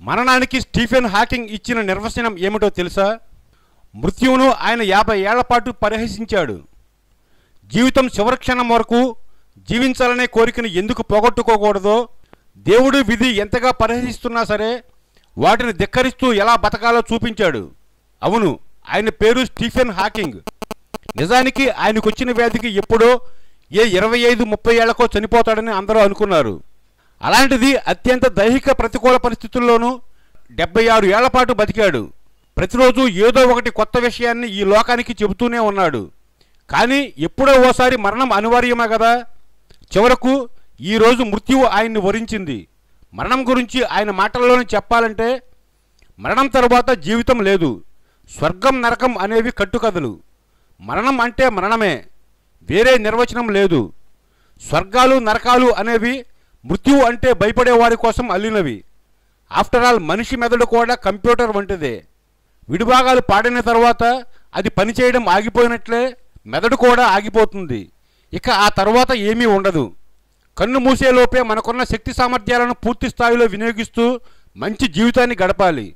మరణానికి Stephen Hawking ఇచ్చిన నిర్వచనం ఏమిటో తెలుసా? మృత్యువును ఆయన యాభై ఏళ్ళ పాటు పరిహసించాడు. జీవితం చివరి క్షణం వరకు జీవించాలనే కోరికను ఎందుకు పోగొట్టుకోకూడదో దేవుడు విధి ఎంతగా పరిహసిస్తున్నా సరే వాటిని ధిక్కరిస్తూ ఎలా బతకాలో చూపించాడు. అవును ఆయన పేరు స్టీఫెన్ హాకింగ్. నిజానికి ఆయనకు వచ్చిన వ్యాధికి ఎప్పుడో ఏ ఇరవై ఐదు ముప్పై ఏళ్ళకో చనిపోతాడని అందరూ అనుకున్నారు. అలాంటిది అత్యంత దైహిక ప్రతికూల పరిస్థితుల్లోనూ డెబ్బై ఆరు ఏళ్ళ పాటు బతికాడు. ప్రతిరోజు ఏదో ఒకటి కొత్త విషయాన్ని ఈ లోకానికి చెబుతూనే ఉన్నాడు. కానీ ఎప్పుడో ఓసారి మరణం అనివార్యమే కదా చివరకు ఈరోజు మృత్యువు ఆయన్ని వరించింది. మరణం గురించి ఆయన మాటల్లోనే చెప్పాలంటే మరణం తరువాత జీవితం లేదు. స్వర్గం నరకం అనేవి కట్టుకథలు. మరణం అంటే మరణమే. వేరే నిర్వచనం లేదు. స్వర్గాలు నరకాలు అనేవి మృత్యువు అంటే భయపడే వారి కోసం అల్లినవి. ఆఫ్టర్ ఆల్ మనిషి మెదడు కూడా కంప్యూటర్ వంటిదే. విడిభాగాలు పాడిన తర్వాత అది పనిచేయడం ఆగిపోయినట్లే మెదడు కూడా ఆగిపోతుంది. ఇక ఆ తర్వాత ఏమీ ఉండదు. కన్ను మూసేలోపే మనకున్న శక్తి సామర్థ్యాలను పూర్తి స్థాయిలో వినియోగిస్తూ మంచి జీవితాన్ని గడపాలి.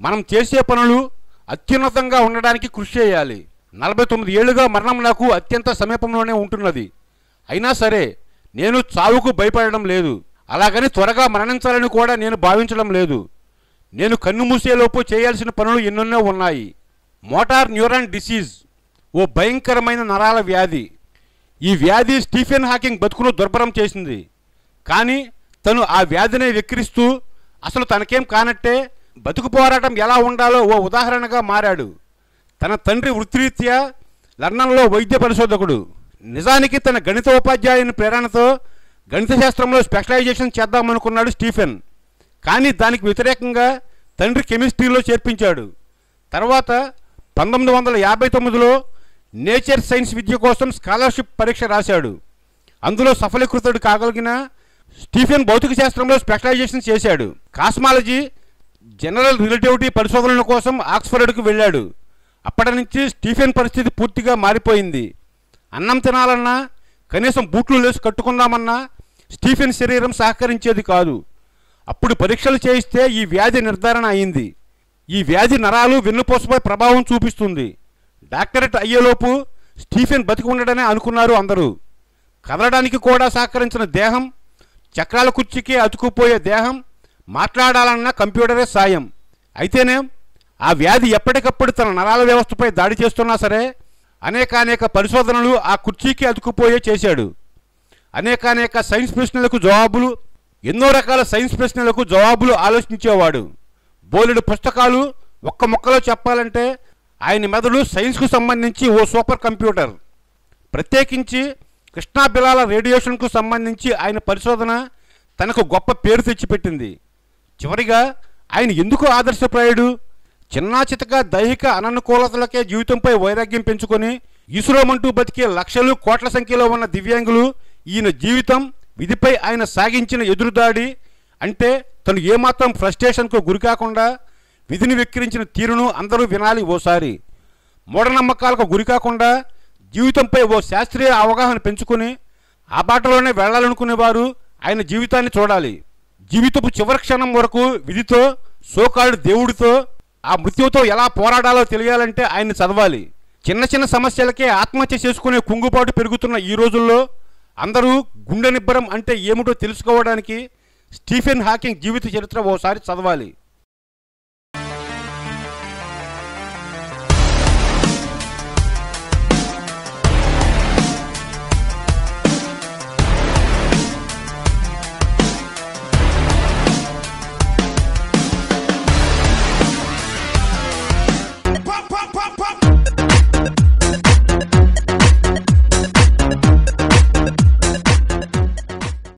మనం చేసే పనులు అత్యున్నతంగా ఉండడానికి కృషి చేయాలి. నలభై తొమ్మిది ఏళ్ళుగా మరణం నాకు అత్యంత సమీపంలోనే ఉంటున్నది. అయినా సరే నేను చావుకు భయపడడం లేదు. అలాగని త్వరగా మరణించాలని కూడా నేను భావించడం లేదు. నేను కన్ను మూసేలోపు చేయాల్సిన పనులు ఎన్నెన్నో ఉన్నాయి. మోటార్ న్యూరాన్ డిసీజ్ ఓ భయంకరమైన నరాల వ్యాధి. ఈ వ్యాధి స్టీఫెన్ హాకింగ్ బతుకును దుర్భరం చేసింది. కానీ తను ఆ వ్యాధిని వెక్కిరిస్తూ అసలు తనకేం కానట్టే బతుకు పోరాటం ఎలా ఉండాలో ఓ ఉదాహరణగా మారాడు. తన తండ్రి వృత్తిరీత్యా లండన్లో వైద్య పరిశోధకుడు. నిజానికి తన గణిత ఉపాధ్యాయుని ప్రేరణతో గణిత శాస్త్రంలో స్పెషలైజేషన్ చేద్దామనుకున్నాడు స్టీఫెన్. కానీ దానికి వ్యతిరేకంగా తండ్రి కెమిస్ట్రీలో చేర్పించాడు. తర్వాత పంతొమ్మిది వందల యాభై తొమ్మిదిలో నేచర్ సైన్స్ విద్య కోసం స్కాలర్షిప్ పరీక్ష రాశాడు. అందులో సఫలీకృతుడు కాగలిగిన స్టీఫెన్ భౌతిక శాస్త్రంలో స్పెషలైజేషన్ చేశాడు. కాస్మాలజీ జనరల్ రిలేటివిటీ పరిశోధనల కోసం ఆక్స్ఫర్డ్కు వెళ్ళాడు. అప్పటి నుంచి స్టీఫెన్ పరిస్థితి పూర్తిగా మారిపోయింది. అన్నం తినాలన్నా కనీసం బూట్లు లేసి కట్టుకుందామన్నా స్టీఫెన్ శరీరం సహకరించేది కాదు. అప్పుడు పరీక్షలు చేయిస్తే ఈ వ్యాధి నిర్ధారణ అయింది. ఈ వ్యాధి నరాలు వెన్నుపూసపై ప్రభావం చూపిస్తుంది. డాక్టరేట్ అయ్యేలోపు స్టీఫెన్ బతికి ఉండడనే అనుకున్నారు అందరూ. కదలడానికి కూడా సహకరించిన దేహం చక్రాల కుర్చీకి అతుకుపోయే దేహం మాట్లాడాలన్న కంప్యూటరే సాయం. అయితేనే ఆ వ్యాధి ఎప్పటికప్పుడు తన నరాల వ్యవస్థపై దాడి చేస్తున్నా సరే అనేకానేక పరిశోధనలు ఆ కుర్చీకి అతుకుపోయే చేశాడు. అనేకానేక సైన్స్ ప్రశ్నలకు జవాబులు ఎన్నో రకాల సైన్స్ ప్రశ్నలకు జవాబులు ఆలోచించేవాడు. బోలెడు పుస్తకాలు ఒక్క ముక్కలో చెప్పాలంటే ఆయన మెదడు సైన్స్కు సంబంధించి ఓ సూపర్ కంప్యూటర్. ప్రత్యేకించి కృష్ణా బిలాల రేడియేషన్కు సంబంధించి ఆయన పరిశోధన తనకు గొప్ప పేరు తెచ్చిపెట్టింది. చివరిగా ఆయన ఎందుకు ఆదర్శప్రాయుడు? చిన్నా చితక దైహిక అననుకూలతలకే జీవితంపై వైరాగ్యం పెంచుకొని ఇసురోమంటూ బతికే లక్షలు కోట్ల సంఖ్యలో ఉన్న దివ్యాంగులు ఈయన జీవితం విధిపై ఆయన సాగించిన ఎదురుదాడి అంటే తను ఏమాత్రం ఫ్రస్ట్రేషన్కు గురికాకుండా విధిని వెక్కిరించిన తీరును అందరూ వినాలి ఓసారి. మూఢనమ్మకాలకు గురికాకుండా జీవితంపై ఓ శాస్త్రీయ అవగాహన పెంచుకొని ఆ బాటలోనే వెళ్ళాలనుకునేవారు ఆయన జీవితాన్ని చూడాలి. జీవితపు చివరి క్షణం వరకు విధితో సోకాడు దేవుడితో ఆ మృత్యువుతో ఎలా పోరాడాలో తెలియాలంటే ఆయన్ని చదవాలి. చిన్న చిన్న సమస్యలకే ఆత్మహత్య చేసుకునే కుంగుబాటు పెరుగుతున్న ఈ రోజుల్లో అందరూ గుండె నిబ్బరం అంటే ఏమిటో తెలుసుకోవడానికి స్టీఫెన్ హాకింగ్ జీవిత చరిత్ర ఓసారి చదవాలి.